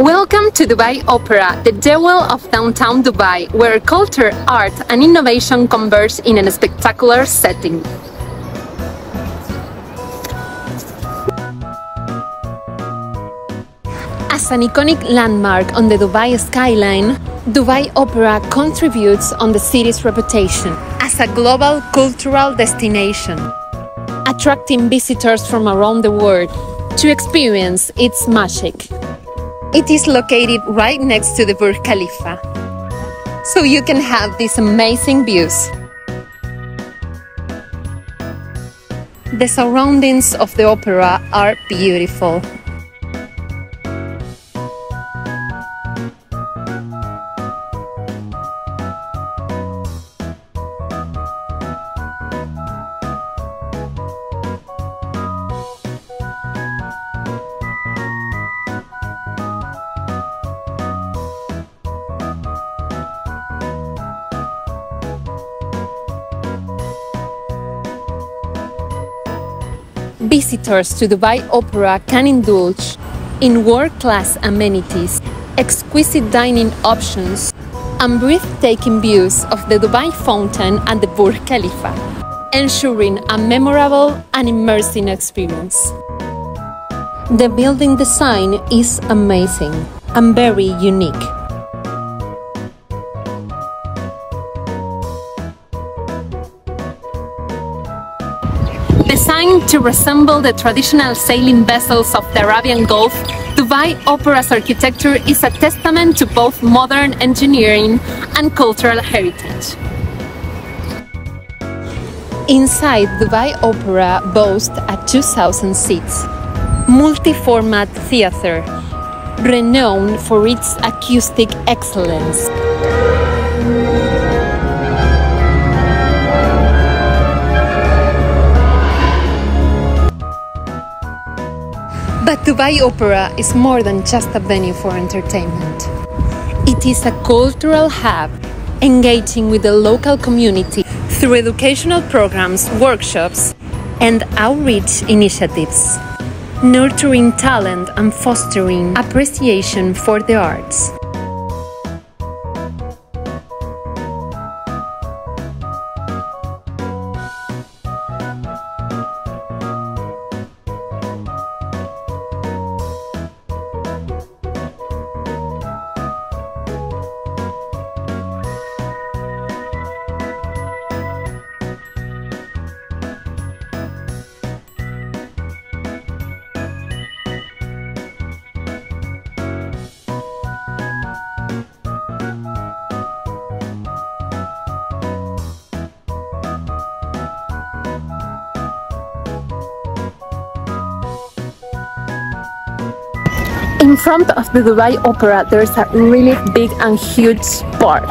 Welcome to Dubai Opera, the jewel of downtown Dubai, where culture, art, and innovation converge in a spectacular setting. As an iconic landmark on the Dubai skyline, Dubai Opera contributes on the city's reputation as a global cultural destination, attracting visitors from around the world to experience its magic. It is located right next to the Burj Khalifa, so you can have these amazing views. The surroundings of the opera are beautiful. Visitors to Dubai Opera can indulge in world-class amenities, exquisite dining options, and breathtaking views of the Dubai Fountain and the Burj Khalifa, ensuring a memorable and immersive experience. The building design is amazing and very unique. Designed to resemble the traditional sailing vessels of the Arabian Gulf, Dubai Opera's architecture is a testament to both modern engineering and cultural heritage. Inside, Dubai Opera boasts a 2,000 seats, multi-format theater, renowned for its acoustic excellence. But Dubai Opera is more than just a venue for entertainment. It is a cultural hub, engaging with the local community through educational programs, workshops, and outreach initiatives, nurturing talent and fostering appreciation for the arts. In front of the Dubai Opera, there's a really big and huge park.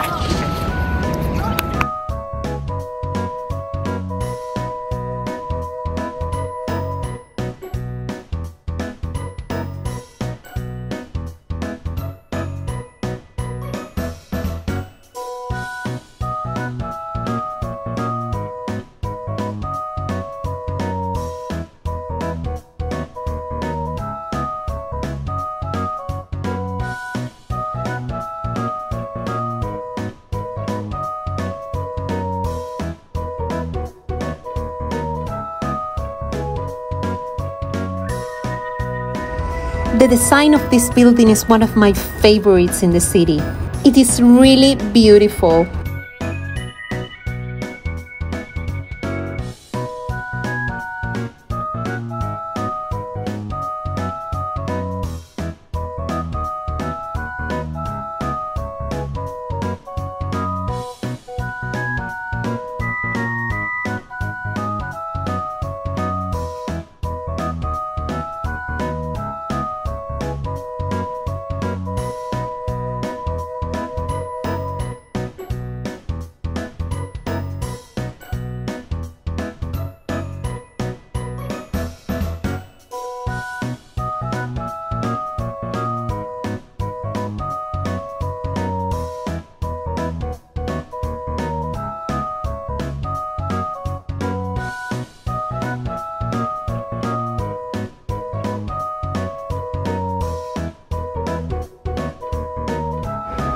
The design of this building is one of my favorites in the city. It is really beautiful.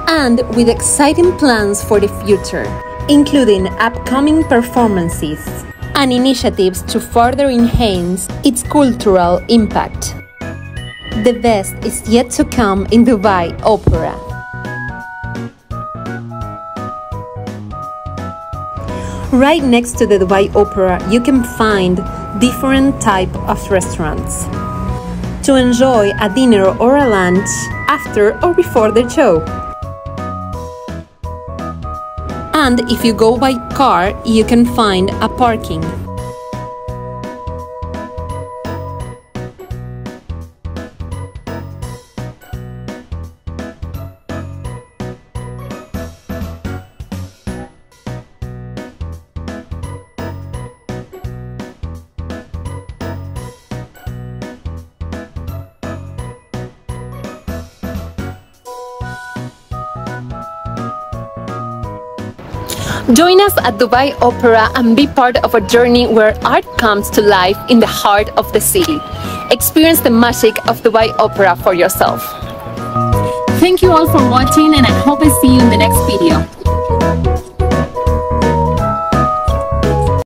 And with exciting plans for the future, including upcoming performances and initiatives to further enhance its cultural impact. The best is yet to come in Dubai Opera. Right next to the Dubai Opera, you can find different type of restaurants to enjoy a dinner or a lunch after or before the show. And if you go by car, you can find a parking. Join us at Dubai Opera and be part of a journey where art comes to life in the heart of the city. Experience the magic of Dubai Opera for yourself. Thank you all for watching and I hope I see you in the next video.